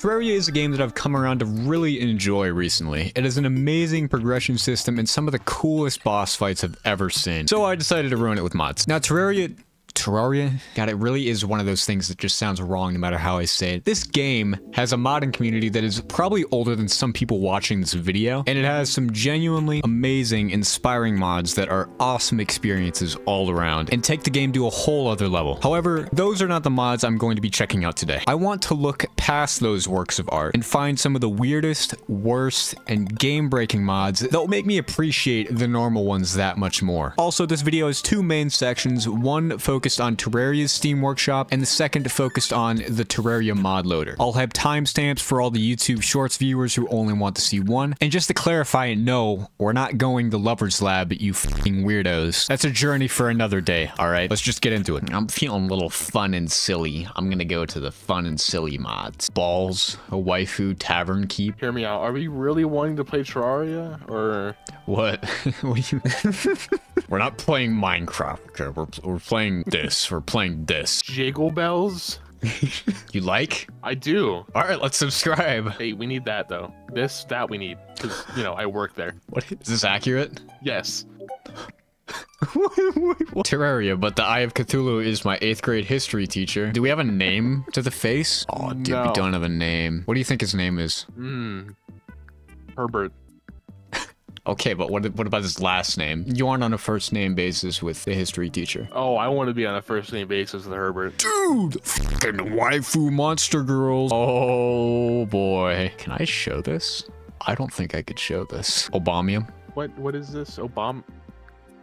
Terraria is a game that I've come around to really enjoy recently. It has an amazing progression system and some of the coolest boss fights I've ever seen. So I decided to ruin it with mods. Now Terraria Terraria? God, it really is one of those things that just sounds wrong no matter how I say it. This game has a modding community that is probably older than some people watching this video, and it has some genuinely amazing, inspiring mods that are awesome experiences all around, and take the game to a whole other level. However, those are not the mods I'm going to be checking out today. I want to look past those works of art and find some of the weirdest, worst, and game-breaking mods that will make me appreciate the normal ones that much more. Also, this video has two main sections, one focused focused on Terraria's Steam Workshop, and the second focused on the Terraria mod loader. I'll have timestamps for all the YouTube Shorts viewers who only want to see one. And just to clarify, no, we're not going the Lover's Lab, you fucking weirdos. That's a journey for another day, alright? Let's just get into it. I'm feeling a little fun and silly. I'm gonna go to the fun and silly mods. Balls, a waifu tavern keep. Hear me out. Are we really wanting to play Terraria, or what? what you... we're not playing Minecraft. Okay, we're we're playing this. We're playing this. Jiggle bells? you like? I do. All right, let's subscribe. Hey, we need that though. This, that we need, because you know I work there. What is this accurate? Yes. Terraria, but the Eye of Cthulhu is my eighth grade history teacher. Do we have a name to the face? Oh, dude, no. we don't have a name. What do you think his name is? Hmm. Herbert. Okay, but what, what about his last name? You aren't on a first name basis with the history teacher. Oh, I want to be on a first name basis with Herbert. Dude, fucking waifu monster girls. Oh boy. Can I show this? I don't think I could show this. Obamium. What? What is this? Obama?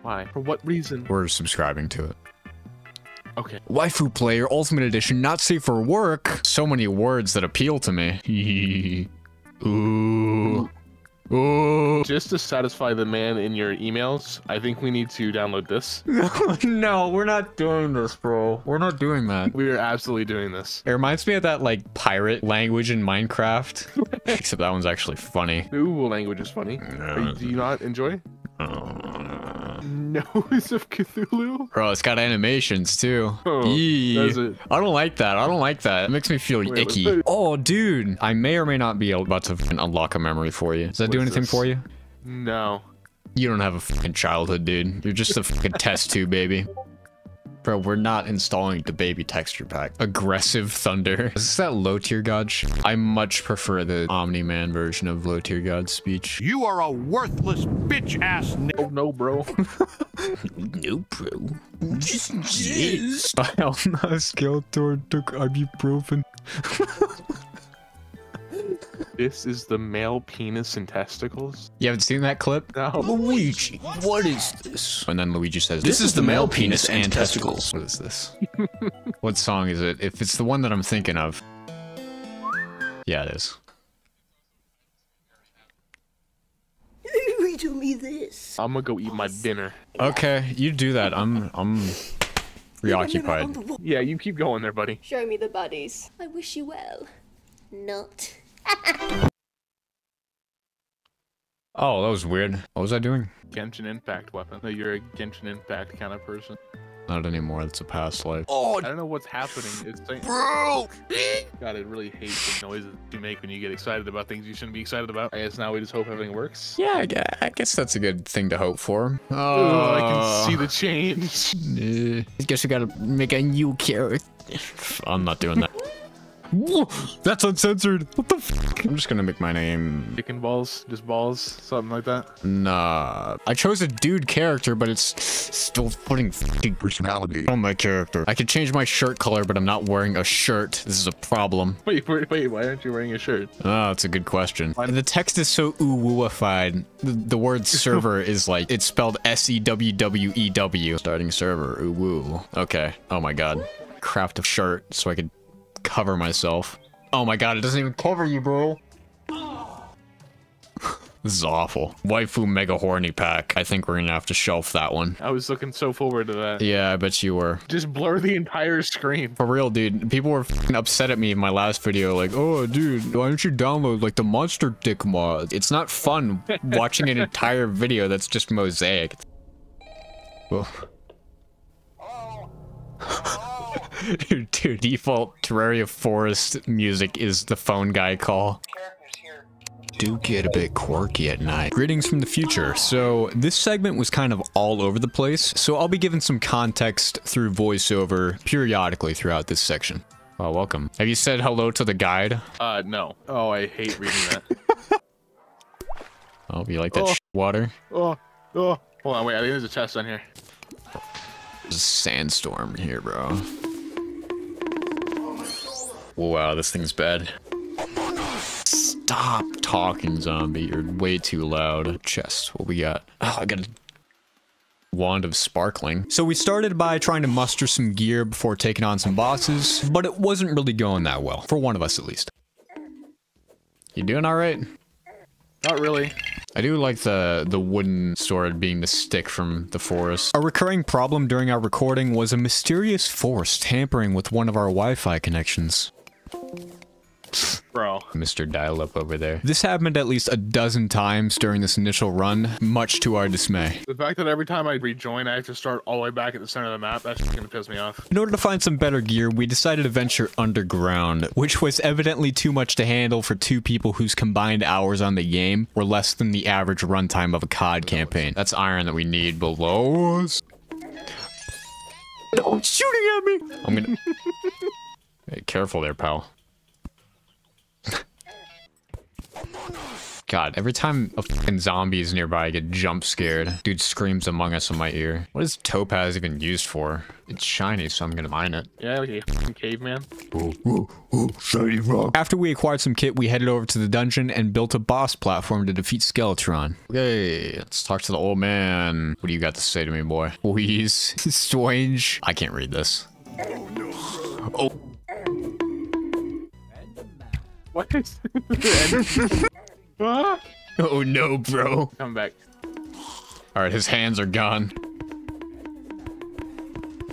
Why? For what reason? We're subscribing to it. Okay. Waifu Player Ultimate Edition, not safe for work. So many words that appeal to me. Ooh. Ooh. Just to satisfy the man in your emails, I think we need to download this. no, we're not doing this, bro. We're not doing that. We are absolutely doing this. It reminds me of that like pirate language in Minecraft. Except that one's actually funny. Ooh, language is funny. You, do you not enjoy? Uh, Nose of Cthulhu? Bro, it's got animations too. Oh? I don't like that. I don't like that. It makes me feel Wait, icky. Oh, dude. I may or may not be about to unlock a memory for you. Does that do anything this? for you? No. You don't have a fucking childhood, dude. You're just a fucking test tube, baby. Bro, we're not installing the baby texture pack. Aggressive Thunder. Is this that low tier god? I much prefer the Omni-Man version of low tier god speech. You are a worthless bitch ass. No, oh, no, bro. no, bro. Just jizz. I almost Skeletor took ibuprofen. This is the male penis and testicles? You haven't seen that clip? No. Luigi, what is this? And then Luigi says, This, this is the male penis and testicles. What is this? what song is it? If it's the one that I'm thinking of. Yeah, it is. Riddle me this. I'm gonna go eat my dinner. Okay, you do that. I'm I'm preoccupied. Yeah, you keep going there, buddy. Show me the buddies. I wish you well. Not. oh, that was weird. What was I doing? Genshin Impact weapon. No, you're a Genshin Impact kind of person. Not anymore. That's a past life. Oh, I don't know what's happening. It's saying, bro. God, I really hate the noises you make when you get excited about things you shouldn't be excited about. I guess now we just hope everything works. Yeah, I guess that's a good thing to hope for. Oh, I can ah. see the change. I guess we gotta make a new character. I'm not doing that. That's uncensored. What the fuck? I'm just gonna make my name. Chicken balls? Just balls? Something like that? Nah. I chose a dude character, but it's still putting personality on my character. I could change my shirt color, but I'm not wearing a shirt. This is a problem. Wait, wait, wait. Why aren't you wearing a shirt? Oh, that's a good question. The text is so ooh-wooified. The, the word server is like, it's spelled S-E-W-W-E-W. Starting server, ooh-woo. Okay. Oh my god. Craft a shirt so I could cover myself. Oh my god, it doesn't even cover you, bro. this is awful. Waifu Mega Horny Pack. I think we're gonna have to shelf that one. I was looking so forward to that. Yeah, I bet you were. Just blur the entire screen. For real, dude. People were upset at me in my last video, like, oh, dude, why don't you download, like, the Monster Dick mod? It's not fun watching an entire video that's just mosaic. dude, dude, default Terraria Forest music is the phone guy call. Do get a bit quirky at night. Greetings from the future. So this segment was kind of all over the place, so I'll be giving some context through voiceover periodically throughout this section. Well, welcome. Have you said hello to the guide? Uh, no. Oh, I hate reading that. Oh, you like that Oh. water? oh, oh. Hold on, wait. I think there's a chest on here. There's a sandstorm here, bro. Wow, this thing's bad. Stop talking, zombie. You're way too loud. Chest, what we got? Oh, I got a wand of sparkling. So we started by trying to muster some gear before taking on some bosses, but it wasn't really going that well, for one of us at least. You doing alright? Not really. I do like the the wooden sword being the stick from the forest. A recurring problem during our recording was a mysterious force tampering with one of our Wi-Fi connections. Bro. Mr. Dial-Up over there. This happened at least a dozen times during this initial run, much to our dismay. The fact that every time I rejoin, I have to start all the way back at the center of the map, that's just gonna piss me off. In order to find some better gear, we decided to venture underground, which was evidently too much to handle for two people whose combined hours on the game were less than the average runtime of a COD campaign. That's iron that we need below us. No, it's shooting at me! I'm gonna... Hey, careful there, pal. God, every time a fucking zombie is nearby, I get jump scared. Dude screams Among Us in my ear. What is topaz even used for? It's shiny, so I'm gonna mine it. Yeah, like a caveman. Oh, oh, oh, shiny rock. After we acquired some kit, we headed over to the dungeon and built a boss platform to defeat Skeletron. Okay, let's talk to the old man. What do you got to say to me, boy? Please, Strange. I can't read this. Oh, no. Oh, What? ah! oh no, bro. Come back. All right, his hands are gone.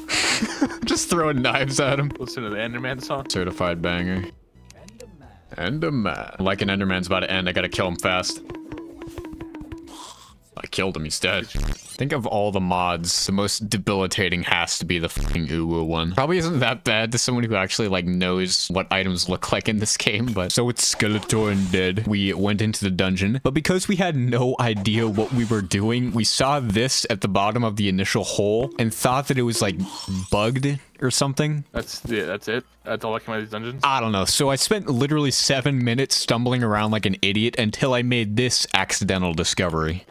Just throwing knives at him. Listen to the Enderman song. Certified banger. Enderman. Like an Enderman's about to end, I gotta kill him fast. I killed him, he's dead. Think of all the mods, the most debilitating has to be the fucking Uwu one. Probably isn't that bad to someone who actually like knows what items look like in this game, but so it's Skeleton dead. We went into the dungeon, but because we had no idea what we were doing, we saw this at the bottom of the initial hole and thought that it was like bugged or something. That's yeah, that's it. That's all I can out of these dungeons. I don't know. So I spent literally seven minutes stumbling around like an idiot until I made this accidental discovery.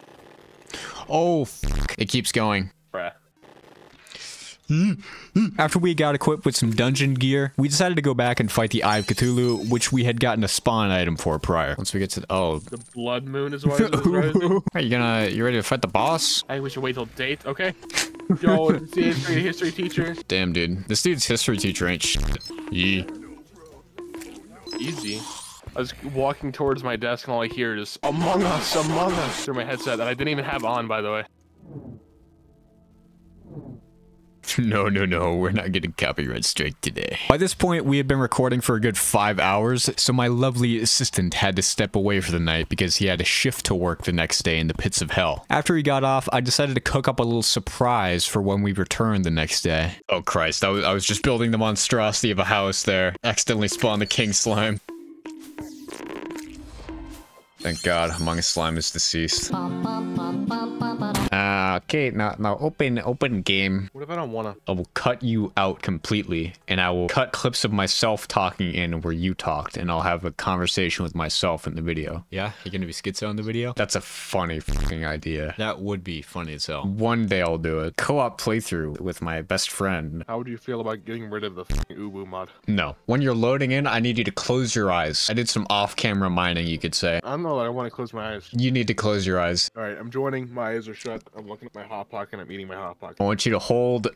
Oh, f- it keeps going. Bruh. Hmm. After we got equipped with some dungeon gear, we decided to go back and fight the Eye of Cthulhu, which we had gotten a spawn item for prior. Once we get to oh, The blood moon is what it's rising. are you gonna you ready to fight the boss? I wish you wait till date. Okay. Yo, it's history, history teacher. Damn, dude, this dude's history teacher ain't shit. Yee. Easy. I was walking towards my desk and all I hear is Among Us, Among Us through my headset that I didn't even have on, by the way. No, no, no, we're not getting copyright strike today. By this point, we had been recording for a good five hours, so my lovely assistant had to step away for the night because he had a shift to work the next day in the pits of hell. After he got off, I decided to cook up a little surprise for when we returned the next day. Oh Christ, I was, I was just building the monstrosity of a house there. Accidentally spawned the king slime. Thank God, Among Us slime is deceased. Ah, okay, now, now open, open game. What if I don't wanna? I will cut you out completely, and I will cut clips of myself talking in where you talked, and I'll have a conversation with myself in the video. Yeah, you're gonna be schizo in the video? That's a funny fucking idea. That would be funny as hell. One day I'll do it. Co-op playthrough with my best friend. How would you feel about getting rid of the f***ing Uwu mod? No. When you're loading in, I need you to close your eyes. I did some off-camera mining, you could say. I don't know that I want to close my eyes. You need to close your eyes. All right, I'm joining. My eyes are shut. I'm looking at my hot pocket. And I'm eating my hot pocket. I want you to hold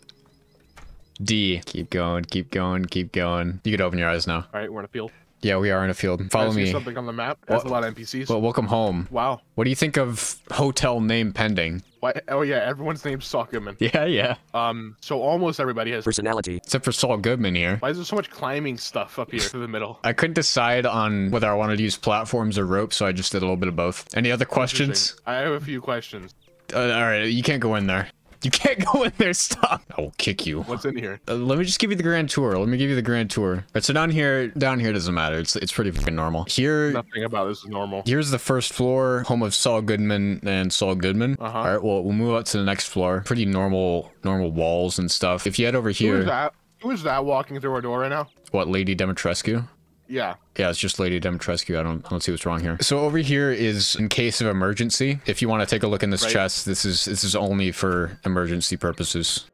D. Keep going, keep going, keep going. You can open your eyes now. All right, we're in a field. Yeah, we are in a field. Follow me. something on the map. That's What? a lot of NPCs. Well, welcome home. wow. What do you think of hotel name pending? Why? Oh yeah, everyone's name's Saul Goodman. Yeah, yeah. Um, so almost everybody has. personality, Except for Saul Goodman here. Why is there so much climbing stuff up here through the middle? I couldn't decide on whether I wanted to use platforms or ropes, so I just did a little bit of both. Any other questions? I have a few questions. Uh, all right, you can't go in there. You can't go in there. Stop. I will kick you. What's in here? Uh, let me just give you the grand tour. Let me give you the grand tour. All right, so down here, down here doesn't matter. It's it's pretty fucking normal. Here, Nothing about this is normal. here's the first floor, home of Saul Goodman and Saul Goodman. Uh-huh. All right, well we'll move up to the next floor. Pretty normal, normal walls and stuff. If you head over here. Who is that? Who is that walking through our door right now? what Lady Dimitrescu? Yeah. Yeah, it's just Lady Dimitrescu. I don't, I don't see what's wrong here. So over here is in case of emergency. If you want to take a look in this Right. chest, this is this is only for emergency purposes.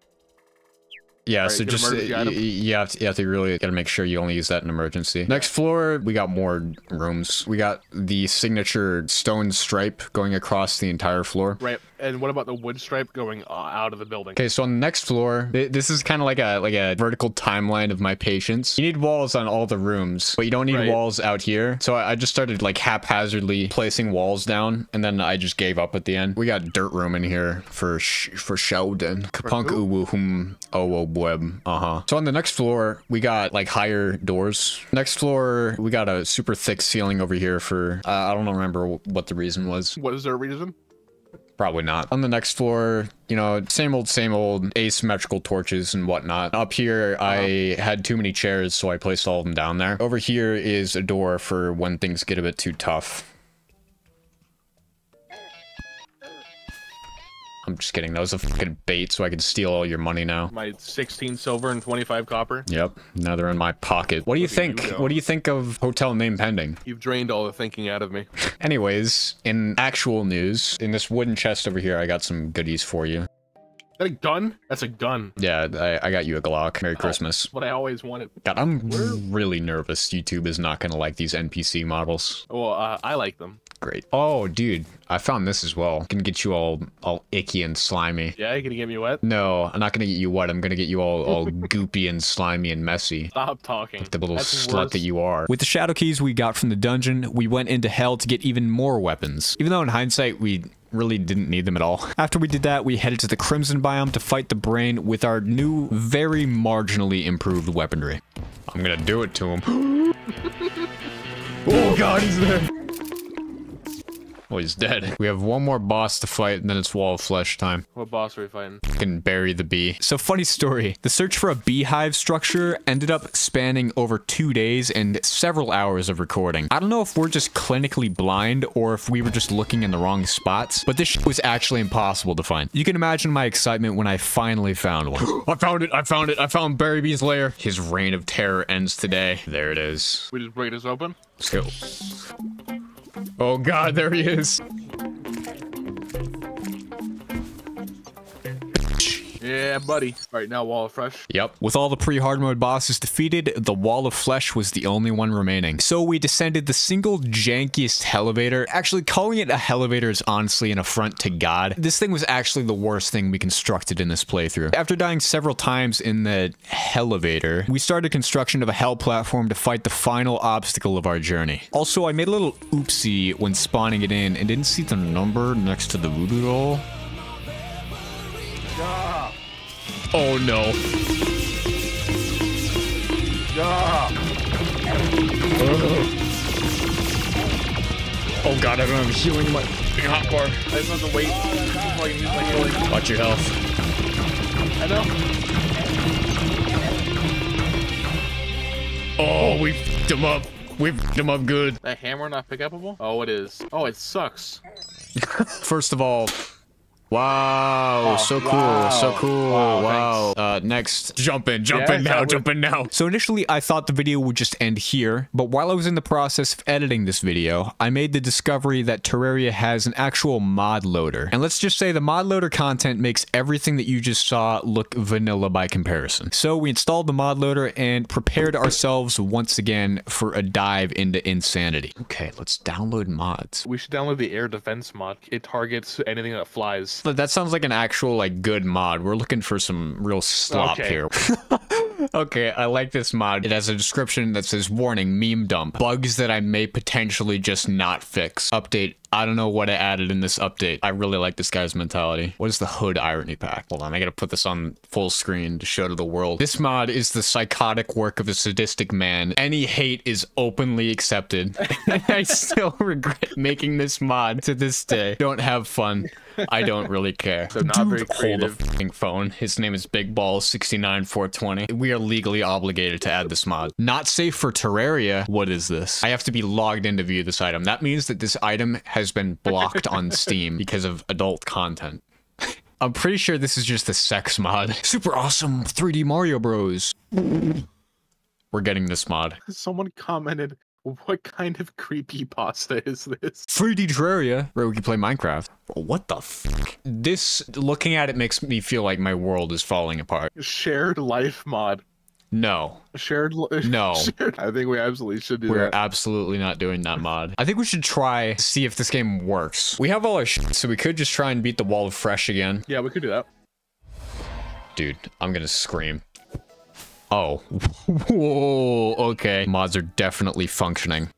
Yeah, Right, so just uh, emergency y- item. y- you have to, you have to really gotta make sure you only use that in emergency. Next floor, we got more rooms. We got the signature stone stripe going across the entire floor. Right. And what about the wood stripe going uh, out of the building? Okay, so on the next floor, th- this is kind of like a like a vertical timeline of my patience. You need walls on all the rooms, but you don't need Right. walls out here. So I, I just started like haphazardly placing walls down, and then I just gave up at the end. We got dirt room in here for sh- for Sheldon. Kapunk uwu hum owo web. Uh huh. So on the next floor, we got like higher doors. Next floor, we got a super thick ceiling over here for uh, I don't remember what the reason was. What is there a reason? Probably not. On the next floor, you know, same old, same old asymmetrical torches and whatnot. Up here, I had too many chairs, so I placed all of them down there. Over here is a door for when things get a bit too tough. I'm just kidding. That was a fucking bait, so I could steal all your money now. My 16 silver and 25 copper. Yep. Now they're in my pocket. What do you at you think? What do you think of hotel name pending? You've drained all the thinking out of me. Anyways, in actual news, in this wooden chest over here, I got some goodies for you. Is that a gun? That's a gun. Yeah, I, I got you a Glock. Merry Christmas. What I always wanted. God, I'm really nervous. YouTube is not gonna like these NPC models. Well, uh, I like them. Great. Oh, dude, I found this as well. Can get you all all icky and slimy. Yeah, you gonna get me wet? No, I'm not gonna get you wet. I'm gonna get you all all goopy and slimy and messy. Stop talking. The little That's slut worse. that you are. With the shadow keys we got from the dungeon, we went into hell to get even more weapons. Even though in hindsight we really didn't need them at all. After we did that, we headed to the Crimson Biome to fight the brain with our new, very marginally improved weaponry. I'm gonna do it to him. oh god, he's there. Oh, he's dead. We have one more boss to fight, and then it's Wall of Flesh time. What boss are we fighting? Can bury the bee. So funny story, the search for a beehive structure ended up spanning over two days and several hours of recording. I don't know if we're just clinically blind or if we were just looking in the wrong spots, but this was actually impossible to find. You can imagine my excitement when I finally found one. I found it. I found it. I found Barry Bee's lair. His reign of terror ends today. There it is. We just break this open? Let's go. Oh god, there he is. Yeah, buddy. Right, now wall of Flesh. Yep. With all the pre-hard mode bosses defeated, the Wall of Flesh was the only one remaining. So we descended the single jankiest elevator. Actually, calling it a elevator is honestly an affront to God. This thing was actually the worst thing we constructed in this playthrough. After dying several times in the elevator, we started construction of a hell platform to fight the final obstacle of our journey. Also, I made a little oopsie when spawning it in and didn't see the number next to the voodoo doll. Oh no. Ah. Oh god, I don't have healing in my big hot bar. I just have to wait. before I can use my healing. Watch your health. I know. Oh, we f***ed him up. We f***ed him up good. That hammer not pick upable? Oh, it is. Oh, it sucks. First of all, wow, so cool, so cool. Wow, Wow. Uh, next, jump in, jump Yeah, in now, that jump in now. So initially I thought the video would just end here, but while I was in the process of editing this video, I made the discovery that Terraria has an actual mod loader. And let's just say the mod loader content makes everything that you just saw look vanilla by comparison. So we installed the mod loader and prepared ourselves once again for a dive into insanity. Okay, let's download mods. We should download the air defense mod. It targets anything that flies. That sounds like an actual like good mod. We're looking for some real slop Okay. here. okay, I like this mod. It has a description that says warning meme dump. Bugs that I may potentially just not fix. Update I don't know what I added in this update. I really like this guy's mentality. What is the hood irony pack? Hold on, I gotta put this on full screen to show to the world. This mod is the psychotic work of a sadistic man. Any hate is openly accepted. I still regret making this mod to this day. Don't have fun. I don't really care. So not very Hold the phone. His name is Big Ball 69420. We are legally obligated to add this mod. Not safe for Terraria. What is this? I have to be logged in to view this item. That means that this item has been blocked on Steam because of adult content. I'm pretty sure this is just a sex mod. Super awesome 3D Mario Bros. We're getting this mod. Someone commented, "What kind of creepy pasta is this?" 3D Terraria, where we can play Minecraft. What the fuck? This, looking at it makes me feel like my world is falling apart. Shared life mod. No, Shared. No. shared- I think we absolutely should do We're that. absolutely not doing that mod. I think we should try see if this game works. We have all our shit, so we could just try and beat the wall of fresh again. Yeah, we could do that. Dude, I'm gonna scream. Oh. Whoa, okay. Mods are definitely functioning.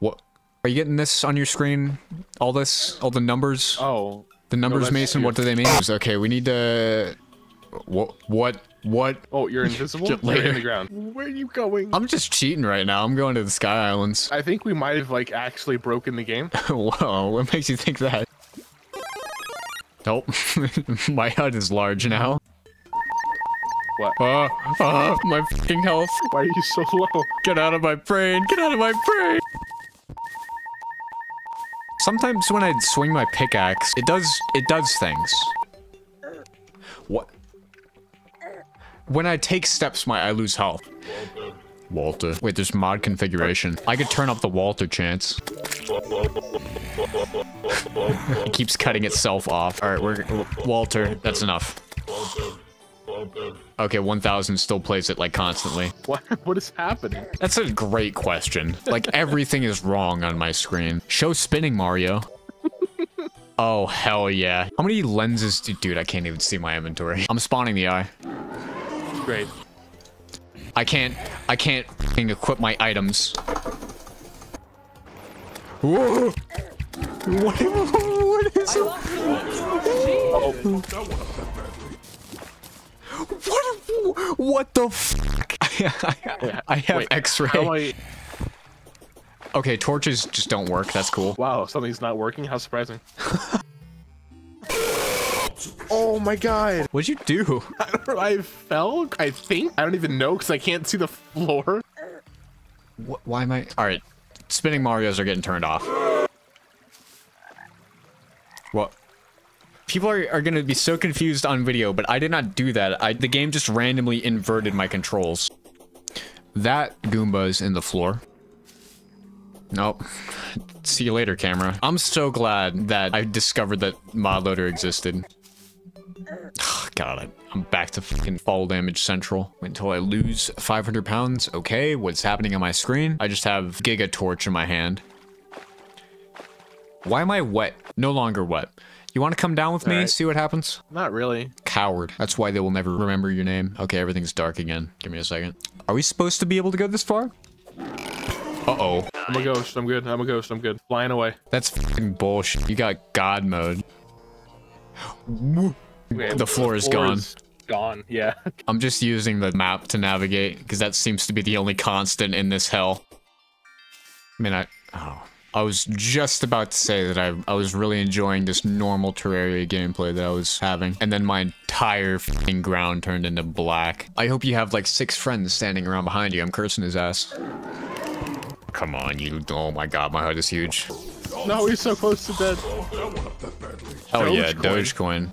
What? Are you getting this on your screen? All this? All the numbers? Oh, the numbers, that's Mason? What do they mean? Okay, we need to... What? What? What? oh, you're invisible. Just later. in the ground. Where are you going? I'm just cheating right now. I'm going to the Sky Islands. I think we might have like actually broken the game. Whoa, what makes you think that? Nope. my HUD is large now. What? Uh, uh, my fucking health. Why are you so low? Get out of my brain. Get out of my brain. Sometimes when I swing my pickaxe, it does it does things. What? When I take steps, my I lose health. Walter. Wait, there's mod configuration. I could turn up the Walter chance. it keeps cutting itself off. All right, we're Walter. That's enough. Okay, 1000 still plays it like constantly. What? What is happening? That's a great question. Like everything is wrong on my screen. Show spinning Mario. Oh hell yeah. How many lenses do dude I can't even see my inventory. I'm spawning the eye. Great. I can't I can't f***ing equip my items. Whoa! What, what is it? What, what the fuck? I have Wait, x-ray. How I? Okay, torches just don't work. That's cool. Wow, something's not working. How surprising. oh my god! What'd you do? I don't know. I fell. I think. I don't even know because I can't see the floor. Wh- Why am I? All right, spinning Mario's are getting turned off. What? People are, are gonna be so confused on video, but I did not do that. I the game just randomly inverted my controls. That Goomba is in the floor. Nope. See you later, camera. I'm so glad that I discovered that mod loader existed. Got it. I'm back to fucking fall damage central until I lose 500 pounds. Okay, what's happening on my screen? I just have Giga Torch in my hand. Why am I wet? No longer wet. You want to come down with me? Alright. See what happens? Not really. Coward. That's why they will never remember your name. Okay, everything's dark again. Give me a second. Are we supposed to be able to go this far? Uh-oh. I'm a ghost. I'm good. I'm a ghost. I'm good. Flying away. That's fucking bullshit. You got God mode. Okay, The floor is gone. Gone. Yeah. I'm just using the map to navigate because that seems to be the only constant in this hell. I mean, I oh, I was just about to say that I I was really enjoying this normal Terraria gameplay that I was having, and then my entire fing ground turned into black. I hope you have like six friends standing around behind you. I'm cursing his ass. Come on, you! Oh my God, my HUD is huge. no, he's so close to dead. Oh yeah, Dogecoin. Dogecoin.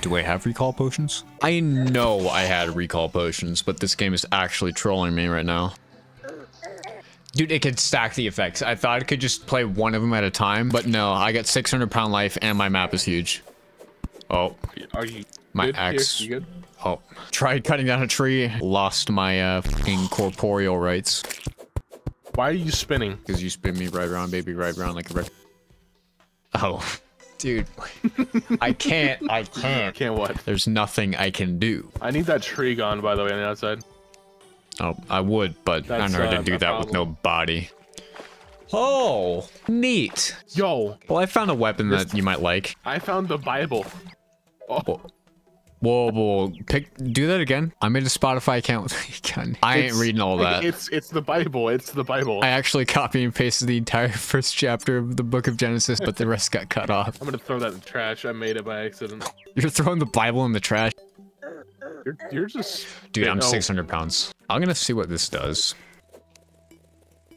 Do I have recall potions? I know I had recall potions, but this game is actually trolling me right now. Dude, it could stack the effects. I thought I could just play one of them at a time, but no, I got 600 pound life and my map is huge. Oh, Are you? My good here? axe. You good? oh. Tried cutting down a tree, lost my uh, fucking corporeal rights. Why are you spinning? Because you spin me right around, baby, right around like a wreck. Oh, dude. I can't, I can't. Can't what? There's nothing I can do. I need that tree gone, by the way, on the outside. Oh, I would, but I don't That's, know how to uh, do a that with no body. Oh, neat. Yo, Well, I found a weapon that you might like. I found the Bible. Oh, Whoa, whoa, pick, do that again. I made a Spotify account. God, I ain't reading all that. It's it's the Bible. It's the Bible. I actually copy and pasted the entire first chapter of the book of Genesis, but the rest got cut off. I'm gonna throw that in the trash. I made it by accident. You're throwing the Bible in the trash. You're, you're just Dude, Yeah, I'm no. 600 pounds. I'm gonna see what this does.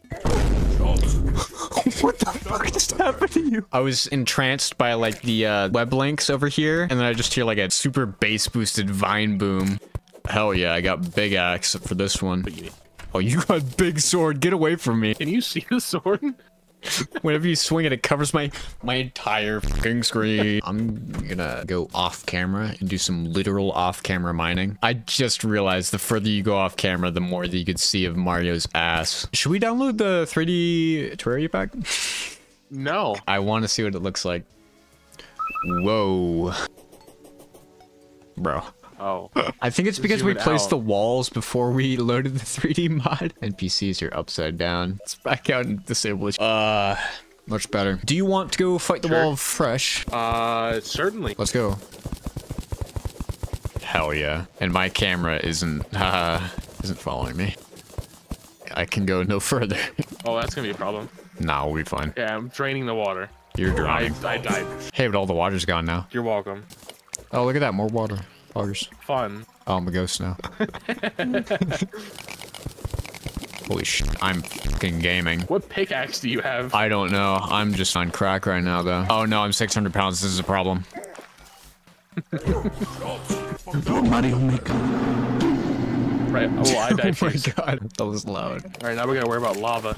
what the fuck just happened to you? I was entranced by like the uh, web links over here, and then I just hear like a super bass boosted vine boom. Hell yeah, I got big axe for this one. Oh, you got big sword. Get away from me. Can you see the sword? Whenever you swing it, it covers my my entire fucking screen. I'm gonna go off camera and do some literal off camera mining. I just realized the further you go off camera, the more that you could see of Mario's ass. Should we download the 3D Terraria pack? No. I want to see what it looks like. Whoa. Bro. Oh. I think it's because we placed out. the walls before we loaded the 3D mod. NPCs are upside down. Let's back out and disable it. Uh, much better. Do you want to go fight the Sure. wall fresh? Uh, certainly. Let's go. Hell yeah. And my camera isn't, uh, isn't following me. I can go no further. Oh, that's gonna be a problem. nah, we'll be fine. Yeah, I'm draining the water. You're I, drowning. I died. Hey, but all the water's gone now. You're welcome. Oh, look at that. More water. Loggers. Fun. Oh, I'm a ghost now. Holy shit. I'm fucking gaming. What pickaxe do you have? I don't know. I'm just on crack right now, though. Oh no, I'm 600 pounds. This is a problem. Mario Maker. Right. Oh, I died oh my first. god, that was loud. All right, now we gotta worry about lava.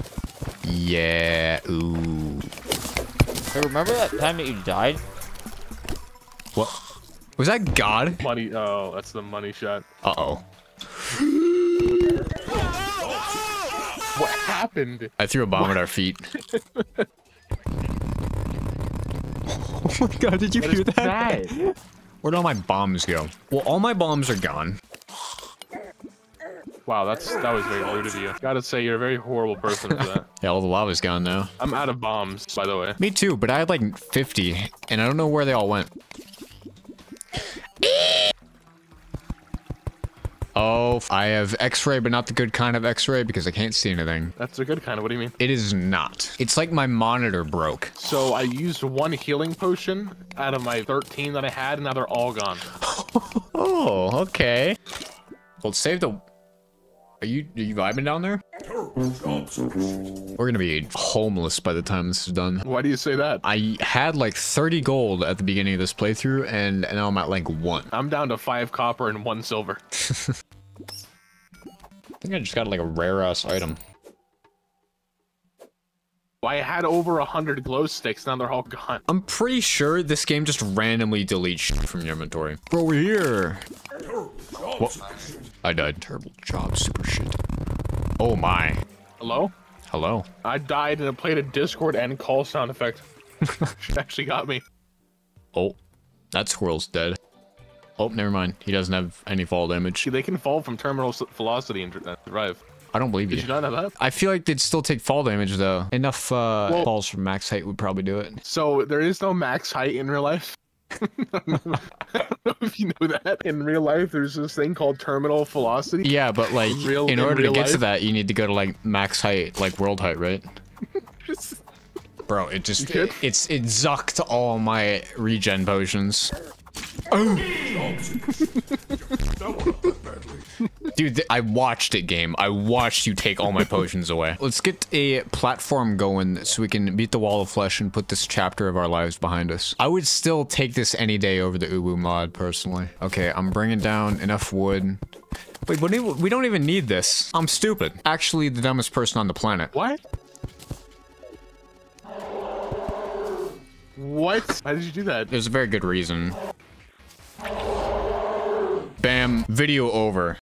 Yeah. Ooh. Hey, remember that time that you died? What? Was that God? Money. Oh, that's the money shot. Uh oh. What happened? I threw a bomb at our feet. oh my god, did you What hear is that? that? Where'd all my bombs go? Well, all my bombs are gone. Wow, that's that was very rude of you. Gotta say, you're a very horrible person for that. Yeah, all the lava's gone now. I'm out of bombs, by the way. Me too, but I had like 50, and I don't know where they all went. Oh, I have X-ray, but not the good kind of X-ray because I can't see anything. That's a good kind of. What do you mean? It is not. It's like my monitor broke. So I used one healing potion out of my 13 that I had, and now they're all gone. Oh, okay. Well, save the. Are you are you vibing down there? We're gonna be homeless by the time this is done. Why do you say that? I had like 30 gold at the beginning of this playthrough, and now I'm at like one. I'm down to five copper and one silver. I think I just got like a rare ass item. I had over a hundred glow sticks. Now they're all gone. I'm pretty sure this game just randomly deletes shit from your inventory. Bro, we're here. What? I died. Terrible job, super shit. Oh my. Hello? Hello. I died and it played a Discord and call sound effect. She actually got me. Oh, that squirrel's dead. Oh, never mind. He doesn't have any fall damage. See, they can fall from terminal velocity and uh, survive. I don't believe Did you. you not know that? I feel like they'd still take fall damage though. Enough uh, Well- falls from max height would probably do it. So there is no max height in real life. I don't know if you know that. In real life, there's this thing called terminal velocity. Yeah, but like Real- in in order to real get to that, you need to go to like max height, like world height, right? Bro, it just good? it's it zucked all my regen potions. Dude, I watched it, game. I watched you take all my potions away. Let's get a platform going so we can beat the wall of flesh and put this chapter of our lives behind us. I would still take this any day over the Uwu mod, personally. Okay, I'm bringing down enough wood. Wait, but we don't even need this. I'm stupid. Actually, the dumbest person on the planet. What? What? How did you do that? There's a very good reason. Bam, video over.